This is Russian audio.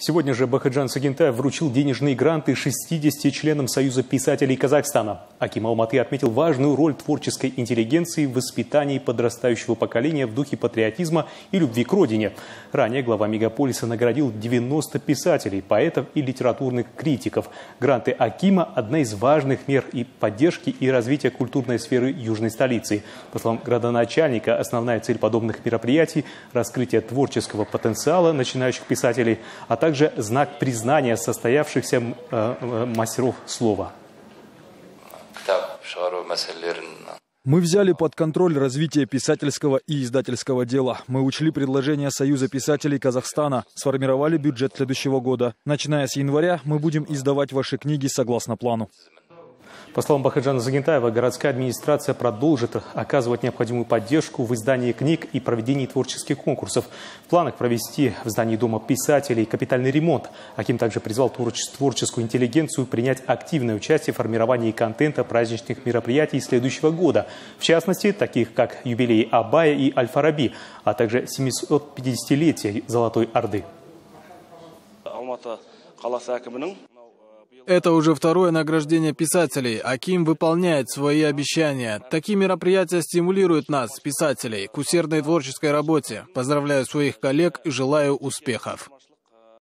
Сегодня же Бахаджан Сагентаев вручил денежные гранты 60 членам Союза писателей Казахстана. Аким Алматы отметил важную роль творческой интеллигенции в воспитании подрастающего поколения в духе патриотизма и любви к родине. Ранее глава мегаполиса наградил 90 писателей, поэтов и литературных критиков. Гранты Акима – одна из важных мер и поддержки и развития культурной сферы южной столицы. По словам градоначальника, основная цель подобных мероприятий – раскрытие творческого потенциала начинающих писателей, а также также знак признания состоявшихся э, э, мастеров слова. Мы взяли под контроль развитие писательского и издательского дела. Мы учли предложения Союза писателей Казахстана, сформировали бюджет следующего года. Начиная с января мы будем издавать ваши книги согласно плану. По словам Бахаджана Загентаева, городская администрация продолжит оказывать необходимую поддержку в издании книг и проведении творческих конкурсов. В планах провести в здании Дома писателей капитальный ремонт. Аким также призвал творческую интеллигенцию принять активное участие в формировании контента праздничных мероприятий следующего года. В частности, таких как юбилей Абая и Аль-Фараби, а также 750-летие Золотой Орды. Это уже второе награждение писателей. Аким выполняет свои обещания. Такие мероприятия стимулируют нас, писателей, к усердной творческой работе. Поздравляю своих коллег и желаю успехов.